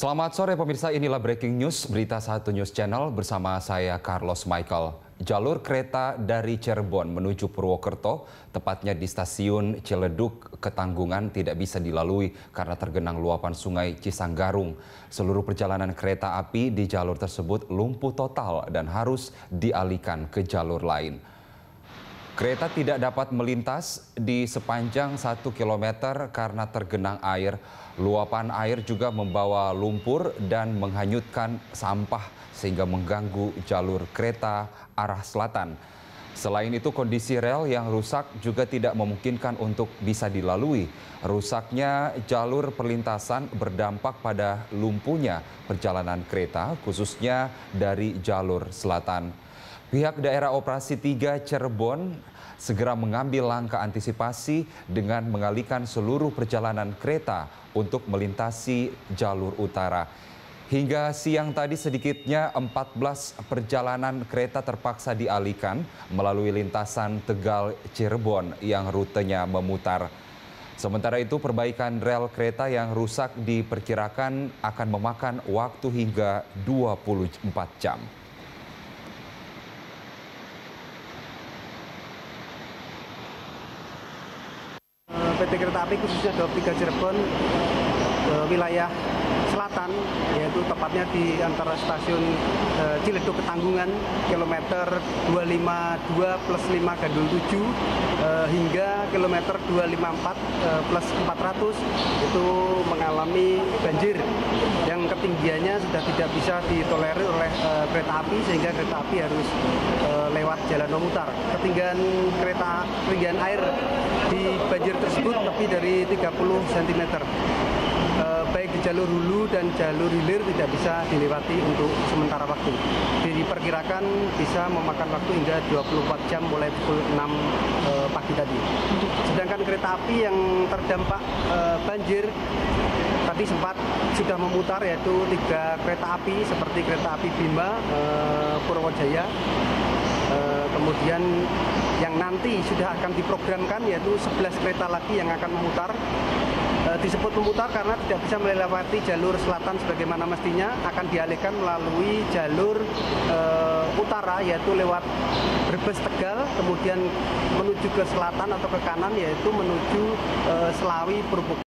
Selamat sore pemirsa, inilah Breaking News, berita satu news channel bersama saya Carlos Michael. Jalur kereta dari Cirebon menuju Purwokerto, tepatnya di stasiun Ciledug, Ketanggungan tidak bisa dilalui karena tergenang luapan sungai Cisanggarung. Seluruh perjalanan kereta api di jalur tersebut lumpuh total dan harus dialihkan ke jalur lain. Kereta tidak dapat melintas di sepanjang satu kilometer karena tergenang air. Luapan air juga membawa lumpur dan menghanyutkan sampah sehingga mengganggu jalur kereta arah selatan. Selain itu kondisi rel yang rusak juga tidak memungkinkan untuk bisa dilalui. Rusaknya jalur perlintasan berdampak pada lumpuhnya perjalanan kereta khususnya dari jalur selatan. Pihak daerah operasi 3 Cirebon segera mengambil langkah antisipasi dengan mengalihkan seluruh perjalanan kereta untuk melintasi jalur utara. Hingga siang tadi sedikitnya 14 perjalanan kereta terpaksa dialihkan melalui lintasan Tegal Cirebon yang rutenya memutar. Sementara itu perbaikan rel kereta yang rusak diperkirakan akan memakan waktu hingga 24 jam. PT Kereta Api khususnya Daup 3 Cirebon ke wilayah selatan yaitu tepatnya di antara stasiun e, Ciledug Ketanggungan kilometer 252 plus 5 Gandul 7 e, hingga kilometer 254 e, plus 400 itu mengalami banjir ketinggiannya sudah tidak bisa ditolerir oleh e, kereta api sehingga kereta api harus e, lewat jalan memutar. Ketinggian kereta ketinggian air di banjir tersebut lebih dari 30 cm baik di jalur hulu dan jalur hilir tidak bisa dilewati untuk sementara waktu. Diperkirakan bisa memakan waktu hingga 24 jam mulai pukul 6 e, pagi tadi. Sedangkan kereta api yang terdampak e, banjir tadi sempat sudah memutar yaitu tiga kereta api seperti kereta api Bima, e, Purwojaya, e, kemudian yang nanti sudah akan diprogramkan yaitu 11 kereta lagi yang akan memutar. E, disebut memutar karena tidak bisa melewati jalur selatan sebagaimana mestinya. Akan dialihkan melalui jalur e, utara yaitu lewat Brebes Tegal kemudian menuju ke selatan atau ke kanan yaitu menuju e, Selawi Purwokerto